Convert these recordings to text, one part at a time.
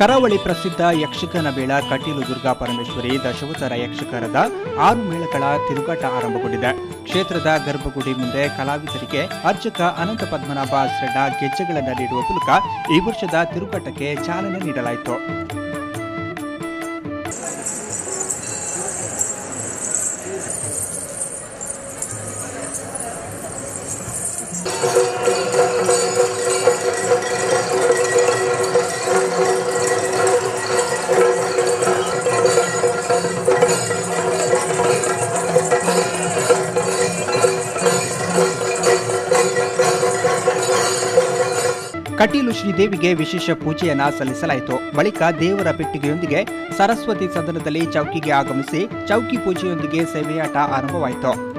ಕರಾವಳಿ ಪ್ರಸಿದ್ಧ ಯಕ್ಷಗಾನ ಮೇಳ ಕಟೀಲು ದುರ್ಗಾ ಪರಮೇಶ್ವರಿ ದಶವತಾರ ಯಕ್ಷಗಾನದ ಆರು ಮೇಳಗಳ ತಿರುಗಾಟ ಆರಂಭಗೊಂಡಿದೆ. ಕ್ಷೇತ್ರದ ಗರ್ಭಗುಡಿ ಮುಂದೆ ಕಲಾವಿದರಿಗೆ ಅರ್ಚಕ ಅನಂತ ಪದ್ಮನಾಭ ಅಸ್ರಣ್ಣ ಗೆಜ್ಜೆಗಳನ್ನು ನೀಡುವ ಮೂಲಕ ಈ ವರ್ಷದ ತಿರುಗಾಟಕ್ಕೆ ಚಾಲನೆ ನೀಡಲಾಯಿತು. ಕಟೀಲು ಶ್ರೀದೇವಿಗೆ ವಿಶೇಷ ಪೂಜೆಯನ್ನ ಸಲ್ಲಿಸಲಾಯಿತು. ಬಳಿಕ ದೇವರ ಪೆಟ್ಟಿಗೆಯೊಂದಿಗೆ ಸರಸ್ವತಿ ಸದನದಲ್ಲಿ ಚೌಕಿಗೆ ಆಗಮಿಸಿ ಚೌಕಿ ಪೂಜೆಯೊಂದಿಗೆ ಸೇವೆಯಾಟ ಆರಂಭವಾಯಿತು.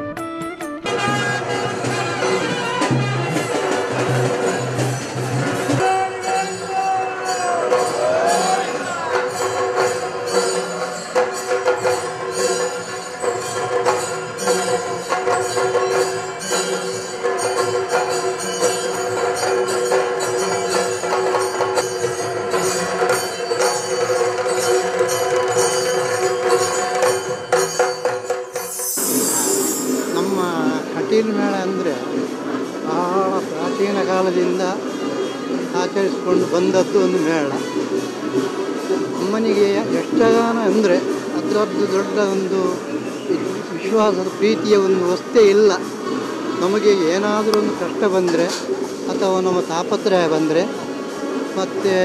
ನಮ್ಮ ಕಟೀಲು ಮೇಳ ಅಂದರೆ ಬಹಳ ಪ್ರಾಚೀನ ಕಾಲದಿಂದ ಆಚರಿಸಿಕೊಂಡು ಬಂದದ್ದು ಒಂದು ಮೇಳ. ಅಮ್ಮನಿಗೆ ಯಕ್ಷಗಾನ ಅಂದರೆ ಅದರದ್ದು ದೊಡ್ಡ ಒಂದು ವಿಶ್ವಾಸದ ಪ್ರೀತಿಯ ಒಂದು ವಸ್ತೆ ಇಲ್ಲ. ನಮಗೆ ಏನಾದರೂ ಒಂದು ಕಷ್ಟ ಬಂದರೆ ಅಥವಾ ನಮ್ಮ ತಾಪತ್ರಯ ಬಂದರೆ ಮತ್ತು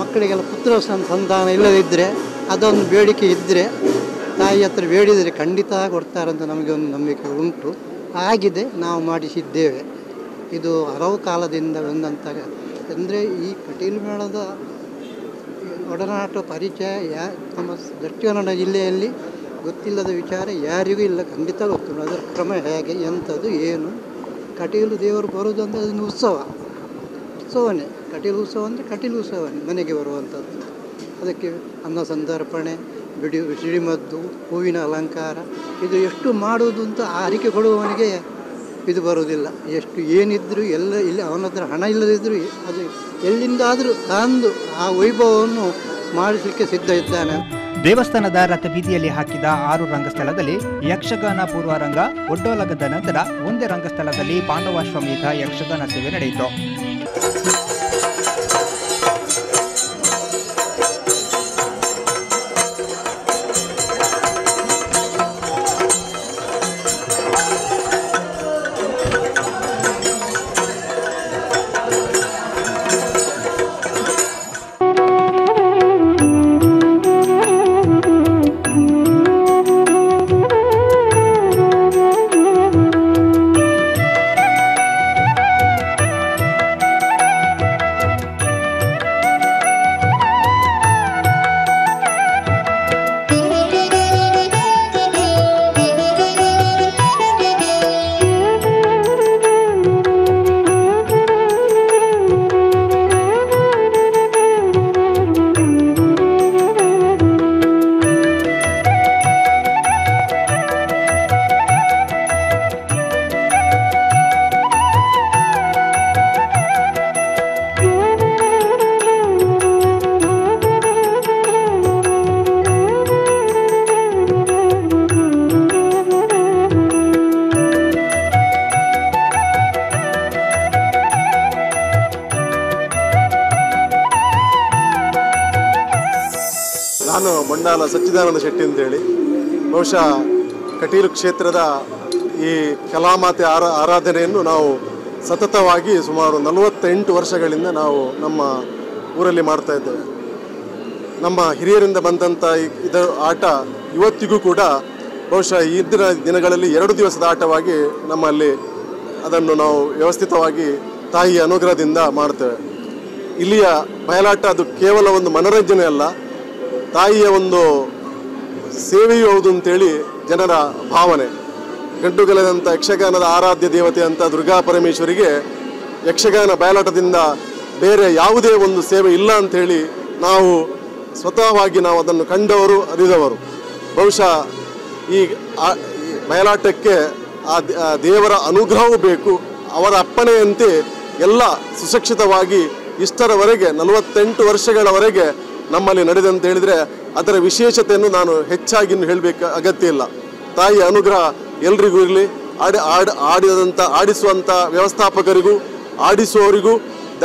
ಮಕ್ಕಳಿಗೆಲ್ಲ ಪುತ್ರ ಸಂತಾನ ಇಲ್ಲದಿದ್ದರೆ ಅದೊಂದು ಬೇಡಿಕೆ ಇದ್ದರೆ ತಾಯಿ ಹತ್ರ ಬೇಡಿದರೆ ಖಂಡಿತ ಕೊಡ್ತಾರಂತ ನಮಗೆ ಒಂದು ನಂಬಿಕೆ ಉಂಟು. ಆಗಿದೆ ನಾವು ಮಾಡಿಸಿದ್ದೇವೆ. ಇದು ಹಲವು ಕಾಲದಿಂದ ಬಂದಂಥ ಅಂದರೆ ಈ ಕಟೀಲು ಮೇಳದ ಒಡನಾಟ ಪರಿಚಯ ಯಾ, ನಮ್ಮ ದಕ್ಷಿಣ ಜಿಲ್ಲೆಯಲ್ಲಿ ಗೊತ್ತಿಲ್ಲದ ವಿಚಾರ ಯಾರಿಗೂ ಇಲ್ಲ. ಖಂಡಿತ ಗೊತ್ತು. ಅದರ ಕ್ರಮ ಹೇಗೆ, ಎಂಥದ್ದು, ಏನು? ಕಟೀಲು ದೇವರು ಬರೋದು ಅಂದರೆ ಅದೊಂದು ಉತ್ಸವ. ಉತ್ಸವನೇ. ಕಟೀಲು ಉತ್ಸವ ಅಂದರೆ ಕಟೀಲು ಉತ್ಸವನೇ, ಮನೆಗೆ ಬರುವಂಥದ್ದು. ಅದಕ್ಕೆ ಅನ್ನ ಸಂತರ್ಪಣೆ ಬಿಡಿ, ಸಿಡಿಮದ್ದು, ಹೂವಿನ ಅಲಂಕಾರ, ಇದು ಎಷ್ಟು ಮಾಡುವುದು ಅಂತ ಅರಿಕೆ ಕೊಡುವವನಿಗೆ ಇದು ಬರುವುದಿಲ್ಲ. ಎಷ್ಟು ಏನಿದ್ದರೂ ಎಲ್ಲ ಇಲ್ಲಿ ಅವನ ಹತ್ರ ಹಣ ಇಲ್ಲದಿದ್ದರೂ ಅದು ಎಲ್ಲಿಂದಾದರೂ ತಂದು ಆ ವೈಭವವನ್ನು ಮಾಡಿಸಲಿಕ್ಕೆ ಸಿದ್ಧ ಇದ್ದಾನೆ. ದೇವಸ್ಥಾನದ ರಥಬೀದಿಯಲ್ಲಿ ಹಾಕಿದ ಆರು ರಂಗಸ್ಥಳದಲ್ಲಿ ಯಕ್ಷಗಾನ ಪೂರ್ವ ರಂಗ ಒಡ್ಡೋಲಗದ ನಂತರ ಒಂದೇ ರಂಗಸ್ಥಳದಲ್ಲಿ ಪಾಂಡವಾಶ್ವಮೇಧ ಯಕ್ಷಗಾನ ಸೇವೆ ನಡೆಯಿತು. ನಾನು ಬಂಡಾಲ ಸಚ್ಚಿದಾನಂದ ಶೆಟ್ಟಿ ಅಂತೇಳಿ. ಬಹುಶಃ ಕಟೀಲು ಕ್ಷೇತ್ರದ ಈ ಕಲಾಮಾತೆ ಆರಾ, ಆರಾಧನೆಯನ್ನು ನಾವು ಸತತವಾಗಿ ಸುಮಾರು ನಲವತ್ತೆಂಟು ವರ್ಷಗಳಿಂದ ನಾವು ನಮ್ಮ ಊರಲ್ಲಿ ಮಾಡ್ತಾ ಇದ್ದೇವೆ. ನಮ್ಮ ಹಿರಿಯರಿಂದ ಬಂದಂಥ ಈ- ಇದು ಆಟ ಇವತ್ತಿಗೂ ಕೂಡ ಬಹುಶಃ ಇಂದಿನ ದಿನಗಳಲ್ಲಿ ಎರಡು ದಿವಸದ ಆಟವಾಗಿ ನಮ್ಮಲ್ಲಿ ಅದನ್ನು ನಾವು ವ್ಯವಸ್ಥಿತವಾಗಿ ತಾಯಿಯ ಅನುಗ್ರಹದಿಂದ ಮಾಡ್ತೇವೆ. ಇಲ್ಲಿಯ ಬಯಲಾಟ ಅದು ಕೇವಲ ಒಂದು ಮನೋರಂಜನೆ ಅಲ್ಲ ತಾಯಿಯ ಒಂದು ಸೇವೆಯೂ ಹೌದು ಅಂತೇಳಿ ಜನರ ಭಾವನೆ. ಗಂಟುಗಲದಂಥ ಯಕ್ಷಗಾನದ ಆರಾಧ್ಯ ದೇವತೆ ಅಂತ ದುರ್ಗಾ ಪರಮೇಶ್ವರಿಗೆ ಯಕ್ಷಗಾನ ಬಯಲಾಟದಿಂದ ಬೇರೆ ಯಾವುದೇ ಒಂದು ಸೇವೆ ಇಲ್ಲ ಅಂಥೇಳಿ ನಾವು ಸ್ವತಃವಾಗಿ ನಾವು ಅದನ್ನು ಕಂಡವರು, ಅರಿದವರು. ಬಹುಶಃ ಈ ಬಯಲಾಟಕ್ಕೆ ಆ ದೇವರ ಅನುಗ್ರಹವೂ ಬೇಕು, ಅವರ ಅಪ್ಪಣೆಯಂತೆ ಎಲ್ಲ ಸುಶಿಕ್ಷಿತವಾಗಿ ಇಷ್ಟರವರೆಗೆ, ನಲವತ್ತೆಂಟು ವರ್ಷಗಳವರೆಗೆ ನಮ್ಮಲ್ಲಿ ನಡೆದೆ ಅಂತ ಹೇಳಿದರೆ ಅದರ ವಿಶೇಷತೆಯನ್ನು ನಾನು ಹೆಚ್ಚಾಗಿ ಹೇಳಬೇಕು ಅಗತ್ಯ ಇಲ್ಲ. ತಾಯಿ ಅನುಗ್ರಹ ಎಲ್ರಿಗೂ ಇರಲಿ. ಆಡಿ, ಆಡ ಆಡಿದಂಥ ಆಡಿಸುವಂಥ ವ್ಯವಸ್ಥಾಪಕರಿಗೂ, ಆಡಿಸುವವರಿಗೂ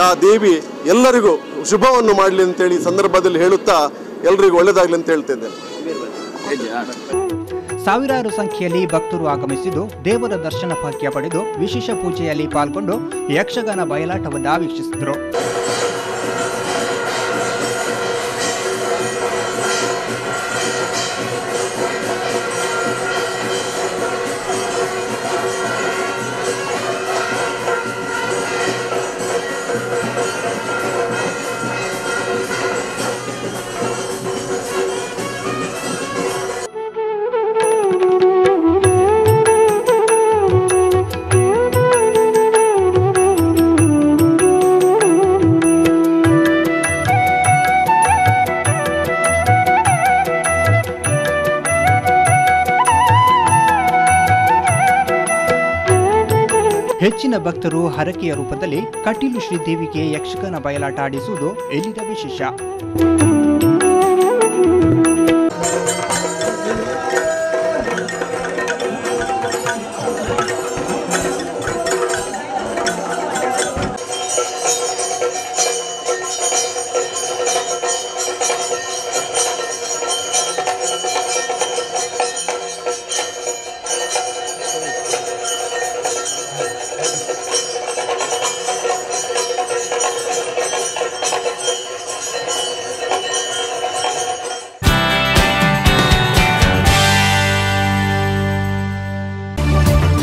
ಆ ದೇವಿ ಎಲ್ಲರಿಗೂ ಶುಭವನ್ನು ಮಾಡಲಿ ಅಂತೇಳಿ ಸಂದರ್ಭದಲ್ಲಿ ಹೇಳುತ್ತಾ ಎಲ್ರಿಗೂ ಒಳ್ಳೆಯದಾಗಲಿ ಅಂತ ಹೇಳ್ತಿದ್ದೇನೆ. ಸಾವಿರಾರು ಸಂಖ್ಯೆಯಲ್ಲಿ ಭಕ್ತರು ಆಗಮಿಸಿದ್ದು ದೇವರ ದರ್ಶನ ಭಾಗ್ಯ ಪಡೆದು ವಿಶೇಷ ಪೂಜೆಯಲ್ಲಿ ಪಾಲ್ಗೊಂಡು ಯಕ್ಷಗಾನ ಬಯಲಾಟವನ್ನು ವೀಕ್ಷಿಸಿದರು ಹೆಚ್ಚಿನ ಭಕ್ತರು ಹರಕೆಯ ರೂಪದಲ್ಲಿ ಕಟೀಲು ಶ್ರೀದೇವಿಗೆ ಯಕ್ಷಗಾನ ಬಯಲಾಟ ಆಡಿಸುವುದು ಇಲ್ಲಿನ ವಿಶೇಷ?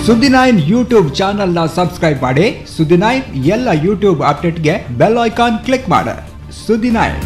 ಸುದ್ದಿ ನೈನ್ ಯೂಟ್ಯೂಬ್ ಚಾನೆಲ್ನ ಸಬ್ಸ್ಕ್ರೈಬ್ ಮಾಡಿ ಸುದ್ದಿ ನೈನ್ ಎಲ್ಲ ಯೂಟ್ಯೂಬ್ ಅಪ್ಡೇಟ್ಗೆ ಬೆಲ್ ಐಕಾನ್ ಕ್ಲಿಕ್ ಮಾಡಿ. ಸುದ್ದಿ ನೈನ್